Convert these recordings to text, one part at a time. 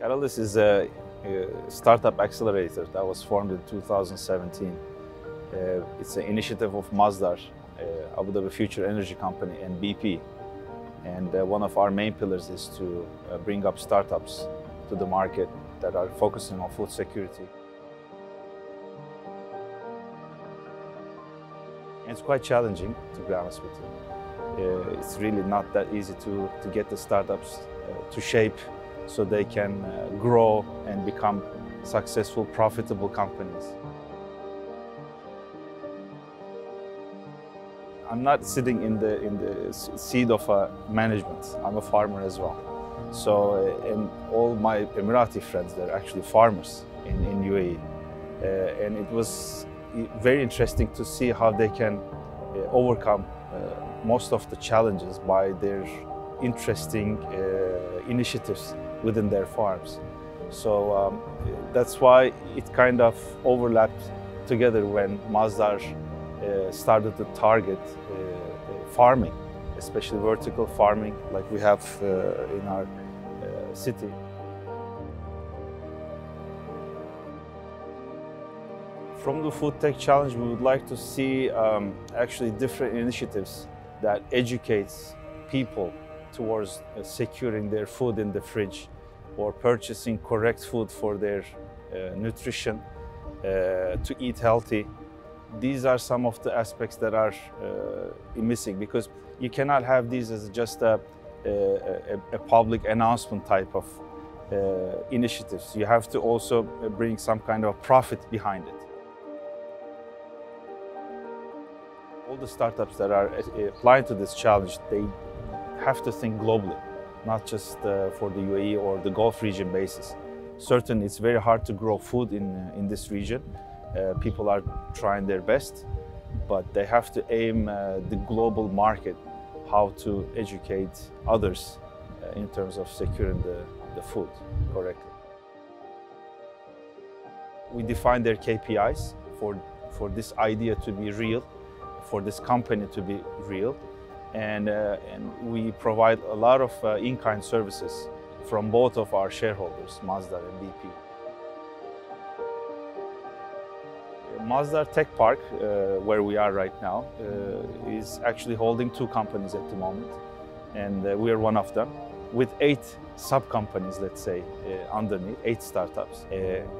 Catalyst is a, a, startup accelerator that was formed in 2017. Uh, it's an initiative of Masdar, uh, Abu Dhabi Future Energy Company, and BP. And uh, one of our main pillars is to uh, bring up startups to the market that are focusing on food security. It's quite challenging, to be honest with you. Uh, it's really not that easy to, to get the startups uh, to shape so they can uh, grow and become successful, profitable companies. I'm not sitting in the, in the seat of a management. I'm a farmer as well. So, uh, and all my Emirati friends, they're actually farmers in, in UAE. Uh, and it was very interesting to see how they can uh, overcome uh, most of the challenges by their interesting uh, initiatives within their farms. So um, that's why it kind of overlapped together when Masdar uh, started to target uh, farming, especially vertical farming like we have uh, in our city. From the Food Tech Challenge, we would like to see um, actually different initiatives that educates people towards uh, securing their food in the fridge or purchasing correct food for their uh, nutrition, uh, to eat healthy. These are some of the aspects that are uh, missing because you cannot have these as just a, a, a public announcement type of uh, initiatives. You have to also bring some kind of profit behind it. All the startups that are uh, applying to this challenge, they have to think globally, not just uh, for the UAE or the Gulf region basis. Certainly, it's very hard to grow food in, uh, in this region. Uh, people are trying their best, but they have to aim the global market, how to educate others in terms of securing the, the food correctly. We define their KPIs for, for this idea to be real, for this company to be real, and, uh, and we provide a lot of uh, in-kind services from both of our shareholders, Masdar and BP. Masdar Tech Park, uh, where we are right now, uh, is actually holding two companies at the moment, and uh, we are one of them, with eight sub-companies, let's say, uh, underneath, eight startups,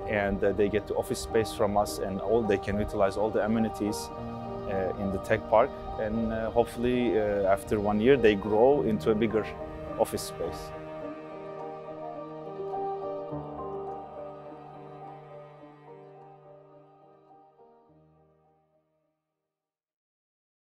and they get the office space from us, and all they can utilize all the amenities uh, in the tech park and uh, hopefully uh, after one year they grow into a bigger office space.